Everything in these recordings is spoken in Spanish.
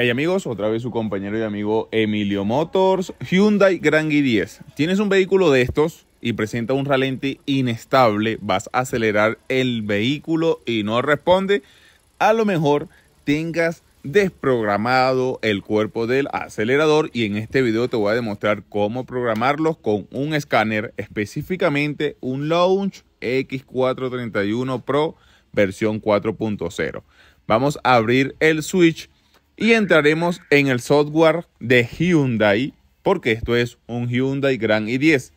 Hey amigos, otra vez su compañero y amigo Emilio Motors, Hyundai Grand i10. Tienes un vehículo de estos y presenta un ralente inestable, vas a acelerar el vehículo y no responde, a lo mejor tengas desprogramado el cuerpo del acelerador y en este video te voy a demostrar cómo programarlo con un escáner, específicamente un Launch X431 Pro versión 4.0. Vamos a abrir el switch y entraremos en el software de Hyundai, porque esto es un Hyundai Grand i10.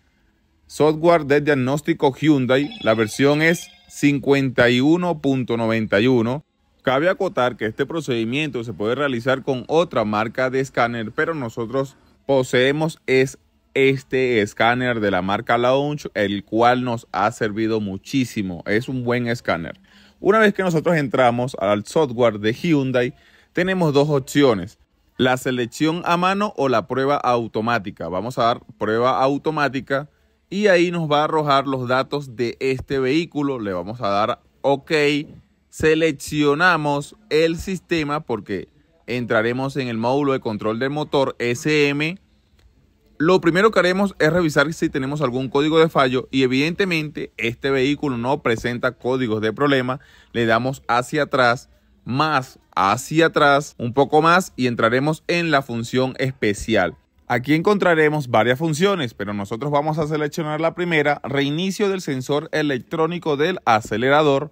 Software de diagnóstico Hyundai, la versión es 51.91. Cabe acotar que este procedimiento se puede realizar con otra marca de escáner, pero nosotros poseemos es este escáner de la marca Launch, el cual nos ha servido muchísimo. Es un buen escáner. Una vez que nosotros entramos al software de Hyundai, tenemos dos opciones. La selección a mano o la prueba automática. Vamos a dar prueba automática y ahí nos va a arrojar los datos de este vehículo. Le vamos a dar OK. Seleccionamos el sistema porque entraremos en el módulo de control del motor SM. Lo primero que haremos es revisar si tenemos algún código de fallo y evidentemente este vehículo no presenta códigos de problema. Le damos hacia atrás más hacia atrás un poco más y entraremos en la función especial. Aquí encontraremos varias funciones, pero nosotros vamos a seleccionar la primera, reinicio del sensor electrónico del acelerador.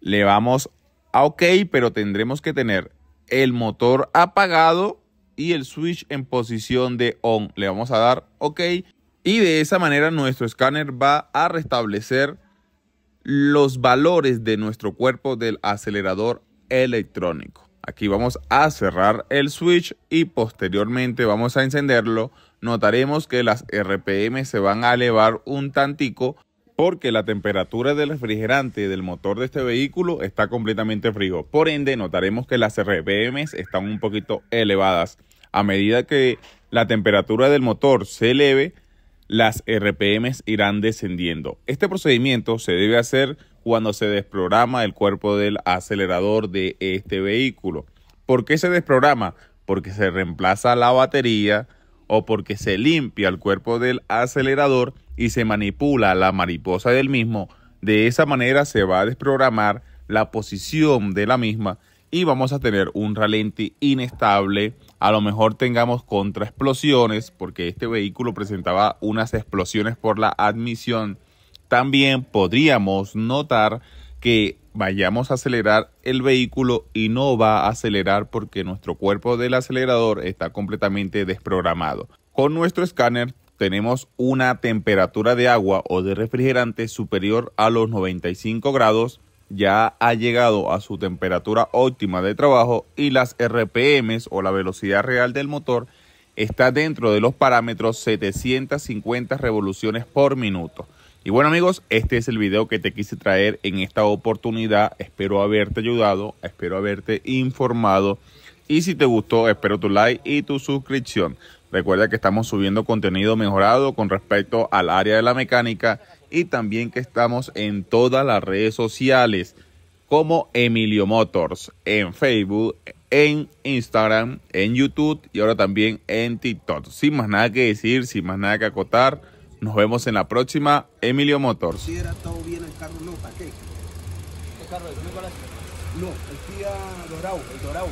Le vamos a OK, pero tendremos que tener el motor apagado y el switch en posición de on. Le vamos a dar OK y de esa manera nuestro escáner va a restablecer los valores de nuestro cuerpo del acelerador electrónico. Aquí vamos a cerrar el switch y posteriormente vamos a encenderlo. Notaremos que las RPM se van a elevar un tantico porque la temperatura del refrigerante del motor de este vehículo está completamente frío. Por ende, notaremos que las RPM están un poquito elevadas. A medida que la temperatura del motor se eleve, las RPM irán descendiendo. Este procedimiento se debe hacer cuando se desprograma el cuerpo del acelerador de este vehículo. ¿Por qué se desprograma? Porque se reemplaza la batería o porque se limpia el cuerpo del acelerador y se manipula la mariposa del mismo. De esa manera se va a desprogramar la posición de la misma y vamos a tener un ralenti inestable. A lo mejor tengamos contraexplosiones porque este vehículo presentaba unas explosiones por la admisión también podríamos notar que vayamos a acelerar el vehículo y no va a acelerar porque nuestro cuerpo del acelerador está completamente desprogramado. Con nuestro escáner tenemos una temperatura de agua o de refrigerante superior a los 95 grados, ya ha llegado a su temperatura óptima de trabajo y las RPMs o la velocidad real del motor está dentro de los parámetros 750 revoluciones por minuto. Y bueno amigos, este es el video que te quise traer en esta oportunidad. Espero haberte ayudado, espero haberte informado. Y si te gustó, espero tu like y tu suscripción. Recuerda que estamos subiendo contenido mejorado con respecto al área de la mecánica y también que estamos en todas las redes sociales como Emilio Motors en Facebook, en Instagram, en YouTube y ahora también en TikTok. Sin más nada que decir, sin más nada que acotar. Nos vemos en la próxima Emilio Motors. Si era todo bien el carro, no, ¿para qué? ¿Qué carro es? No, el Kia Dorado, el Dorado.